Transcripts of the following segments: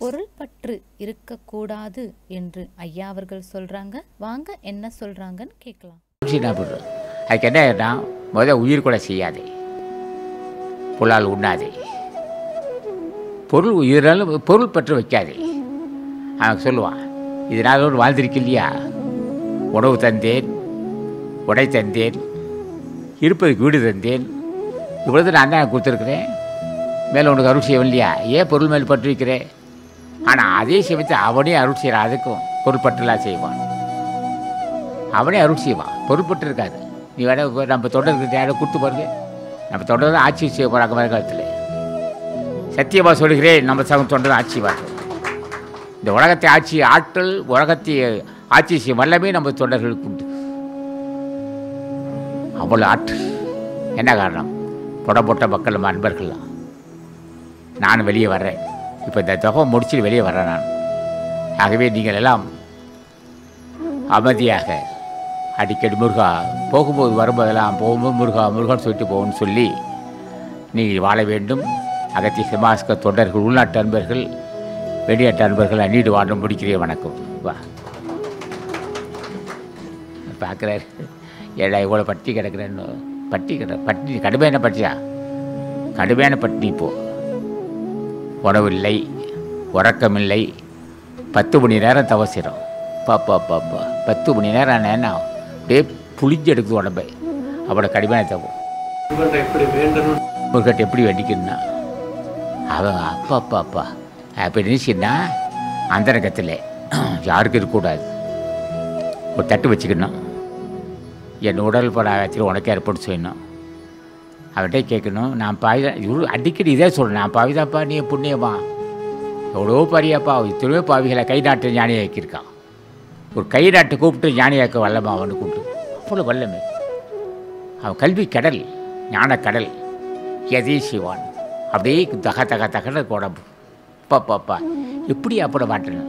பொருள் பற்று இருக்கக்கூடாது என்று ஐயா அவர்கள் சொல்றாங்க. வாங்க என்ன சொல்றாங்கன்னு கேட்கலாம். அதுக்கு என்ன ஆயிடும்னா முதல் உயிர் கூட செய்யாதே. புலால் உண்ணாதே. பொருள் இதனால பொருள் பற்று வைக்காதே. அவன் சொல்லுவான் இதனால் ஒரு வாழ்ந்திருக்கு இல்லையா? உணவு தந்தேன் உடை தந்தேன் இருப்பதுக்கு வீடு தந்தேன். இவ்வளவு நான் தான் கொடுத்துருக்குறேன். மேலே உனக்கு அருள் செய்யவும் இல்லையா? ஏன் பொருள் மேல் பற்று வைக்கிறேன்? ஆனால் அதே சமயத்தை அவனே அருள் செய்கிறான் அதுக்கும் பொருட்பட்டுலாம் செய்வான். அவனே அருள் செய்வான். பொருட்பட்டு இருக்காது. நீ வேணா நம்ம தொடர்கிட்ட யாரும் கொடுத்து பாருங்க நம்ம தொடர் தான் ஆட்சி செய்ய போகிறாங்க காலத்தில் சத்தியமாக சொல்கிறேன் நம்ம சகம் தொண்டர் ஆட்சி வார்கள் இந்த உலகத்தை ஆட்சி ஆற்றல் உலகத்தை ஆட்சி செய்யும் வல்லமே நம்ம தொண்டர்களுக்கு உண்டு. அவ்வளோ ஆற்றல். என்ன காரணம்? புடப்போட்ட மக்கள் நம்ம அன்பர்கள்லாம். நான் வெளியே வர்றேன். இப்போ இந்த தொகை முடிச்சுட்டு வெளியே வரேன் நான். ஆகவே நீங்கள் எல்லாம் அமைதியாக அடிக்கடி முருகா போகும்போது வரும்போதெல்லாம் போகும்போது முருகா முருகன் சொல்லிட்டு போகணும்னு சொல்லி நீங்கள் வாழ வேண்டும். அகத்திய சிமாஸ்க தொண்டர்கள் உள்நாட்டு அன்பர்கள் வெளிநாட்டு அன்பர்கள் அந்நீடு வாழ முடிக்கிறேன். வணக்கம். வா. பார்க்குறாரு. ஏடா இவ்வளோ பட்டி கிடக்குறேன்னு. பட்டி கிட பட்டி கடுமையான பட்டியா? கடுமையான பட்டினி இப்போது உணவில்லை உறக்கமில்லை. பத்து மணி நேரம் தவசிடும் பாப்பா பாப்பா பத்து மணி நேரம் ஆகும்? அப்படியே புளிஞ்சு எடுக்குது உடம்பை. அவ்வளோ கடுமையான வேண்டணும் முருகட்ட எப்படி வெடிக்கணும்னா அவன் அப்பா அப்பா அப்பா. அப்போ நினச்சின்னா அந்தரங்கத்தில் யாருக்கும் இருக்கக்கூடாது. ஒரு தட்டு வச்சுக்கணும். என் உடல் பட ஆகத்தில் உனக்கு ஏற்பட்டு செய்யணும். அவர்கிட்ட கேட்கணும் நான் பாவிதா இவ்வளோ இவரு அடிக்கடி இதே சொல்கிறேன் நான் பாவிதாப்பா நீ புண்ணியமா எவ்வளோ பாரியாப்பா இத்தனையோ பாவிகளை கை நாட்டு ஞானியை ஆக்கியிருக்கான் ஒரு கை நாட்டு கூப்பிட்டு ஞானியாக்க வல்லமா அவனு கூப்பிட்டு. அவ்வளோ வல்லமை. அவன் கல்வி கடல் ஞானக்கடல் கடல். சிவான். அப்படியே தக தக தகன உடம்பு அப்பா பாப்பா எப்படி அப்பட மாட்டேன்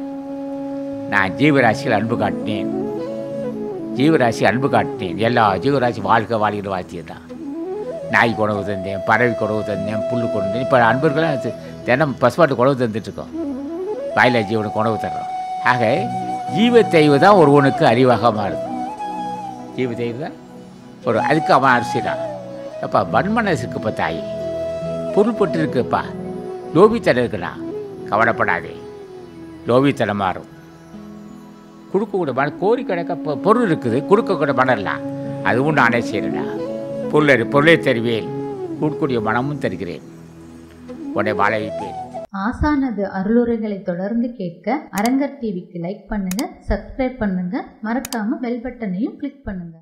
நான் ஜீவராசியில் அன்பு காட்டினேன். ஜீவராசி அன்பு காட்டினேன். எல்லா ஜீவராசி வாழ்க்கை வாழ்கிற வாழ்த்தியது தான் நாய் குணவு தந்தேன் பறவை குணவு தந்தேன் புல் கொண்டு வந்தேன் இப்போ அன்பர்களாக தினம் பசுமாட்டுக்கு குணவு தந்துட்டுருக்கோம். வாயிலா ஜீவனுக்கு உணவு தர்றோம். ஆக ஜீவ தெய்வ தான் ஒருவனுக்கு அறிவாக மாறுது ஜீவத்தெய்வு தான் ஒரு அதுக்கு அவன் அரிசிடான் அப்பா வன்மனசு இருக்குப்பா தாய் பொருள்பட்டு இருக்குப்பா லோபித்தனம் இருக்குண்ணா கவலைப்படாதே. லோபித்தனம் மாறும். கொடுக்கக்கூட மன கோரி பொ- பொருள் இருக்குது கொடுக்கக்கூட மனம்லாம் அதுவும் நானே செய்கிறேன்டா பொருளை பொருளை தருவேன் கொடுக்கக்கூடிய மனமும் தருகிறேன். உன்னை வாழ வைப்பேன். ஆசானது அருளுரைகளை தொடர்ந்து கேட்க அரங்கர் டிவிக்கு லைக் பண்ணுங்க சப்ஸ்கிரைப் பண்ணுங்க. மறக்காம பெல் பட்டனையும் கிளிக் பண்ணுங்க.